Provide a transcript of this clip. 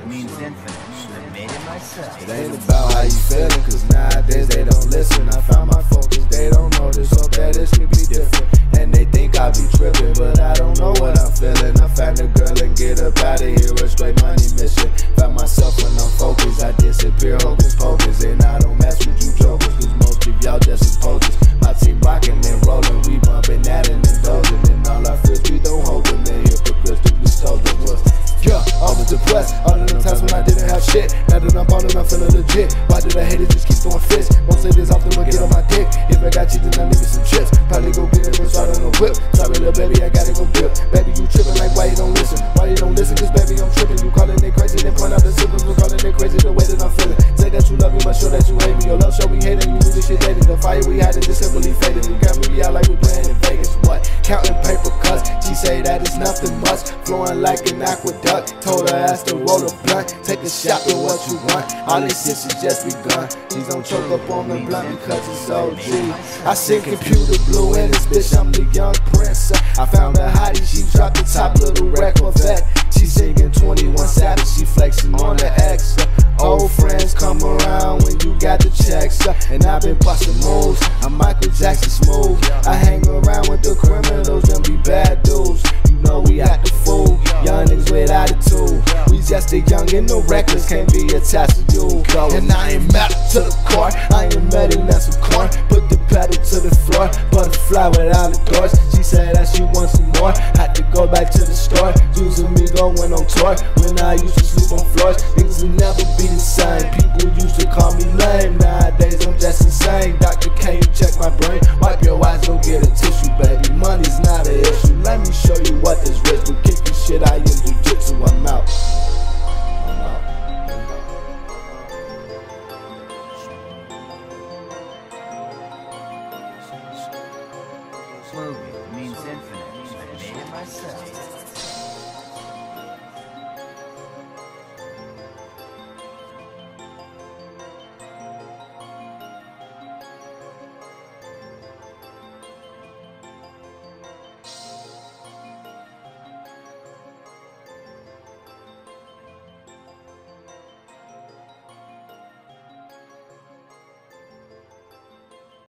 It means infinite. Should've made it myself. It ain't about how you feeling, cause nowadays they don't listen. I found my focus, they don't notice. Hope that it should be different. And they think I be tripping, but I don't know what I'm feeling. I find a girl and get up out of here. A straight money mission. Find myself when I'm focused. I disappear, hocus pocus. And I don't mess with you jokers, cause most of y'all just as focused. My team rockin' and rollin', We bumpin' at it and dozing. And all our friends, we don't hold them. They hypocritically stolen was. Yeah, I was depressed shit. Now that I'm ballin', I'm feeling legit. Why did I hate it? Just keep throwing fists. Won't say this often, but get on my dick. If I got you, then I leave you some chips. Probably go get it and start on a whip. Sorry, little baby, I gotta go dip. Baby, you trippin' like why you don't listen? Why you don't listen? Cause baby, I'm trippin'. You callin' it crazy, then point out the symptoms. You callin' it crazy the way that I'm feeling. Say that you love me, but show that you hate me. Your love show we hating. You knew this shit dating. The fire we had it just simply faded. Flowing like an aqueduct. Told her ass to roll a blunt. Take a shot of what you want. All this shit has just begun. Please don't choke up on the blunt because it's OG. I sing computer blue in this bitch. I'm the young prince. I found a hottie. She dropped the top little red Corvette. She singing 21 Savage. She flexing on the X. Old friends come around when you got the checks. And I've been busting moves. I'm Michael Jackson smooth. I hang around We just the young and the reckless can't be attached to you. And I ain't mad to the car. I ain't mad that some corn. Put the pedal to the floor. Butterfly without the doors. She said that she wants some more. Had to go back to the store. Using me going on tour. When I used to sleep on floors. Things will never be the same. People used to call me lame. Nowadays I'm just Slogan means infinite. I made it myself.